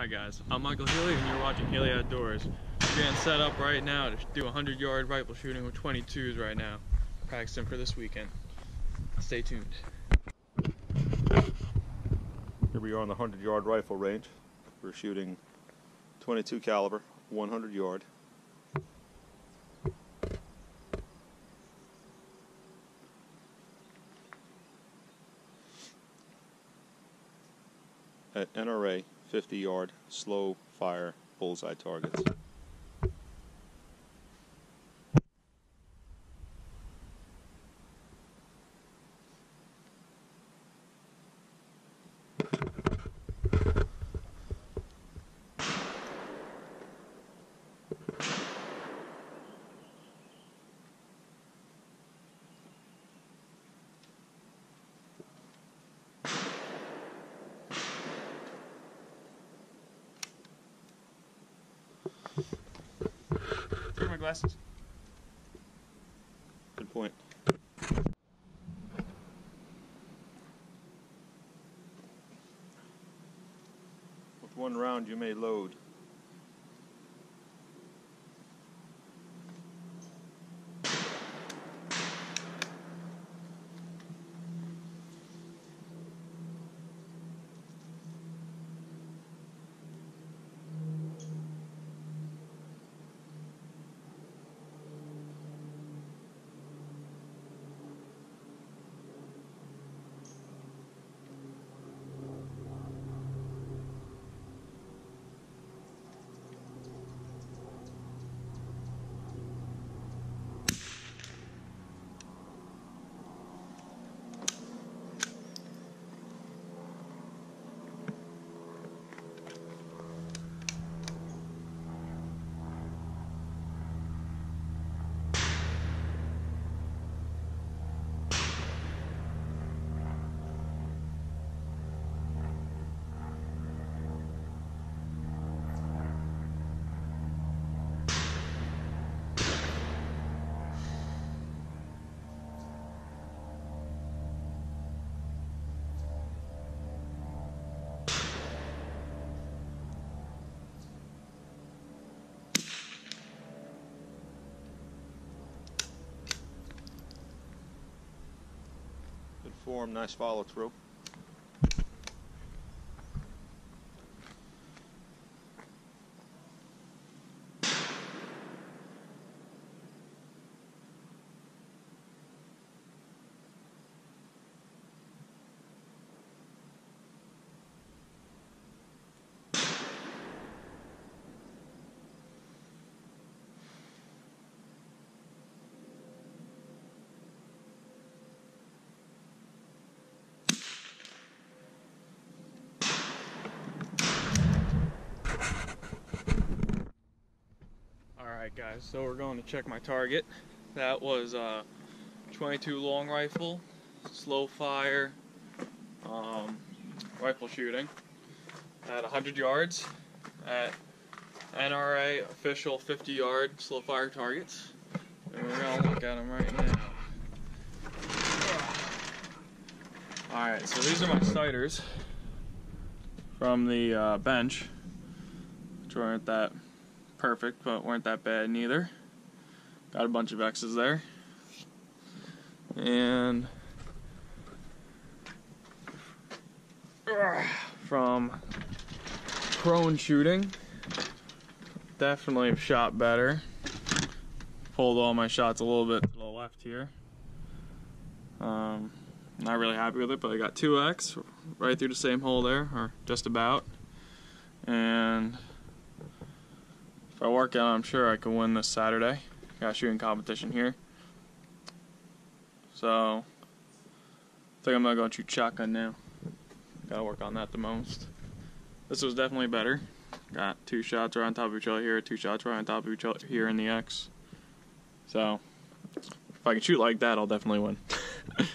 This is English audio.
Hi guys, I'm Michael Healy and you're watching Healy Outdoors. We're getting set up right now to do 100 yard rifle shooting with 22s right now. Practicing for this weekend. Stay tuned. Here we are on the 100 yard rifle range. We're shooting 22 caliber, 100 yard. At NRA 50 yard slow fire bullseye targets. Glasses? Good point. With one round you may load. Form, nice follow through. Alright guys, so we're going to check my target. That was a 22 long rifle, slow fire, um, rifle shooting at 100 yards at NRA official 50 yard slow fire targets. And we're gonna look at them right now. Alright, so these are my sighters from the uh, bench, which weren't that perfect, but weren't that bad neither. Got a bunch of X's there. And from prone shooting, definitely shot better. Pulled all my shots a little bit to the left here. Um, not really happy with it, but I got 2x right through the same hole there, or just about. And if I work out, I'm sure I can win this Saturday. Got shooting competition here. So, I think I'm gonna go shoot shotgun now. Gotta work on that the most. This was definitely better. Got two shots right on top of each other here, two shots right on top of each other here in the X. So, if I can shoot like that, I'll definitely win.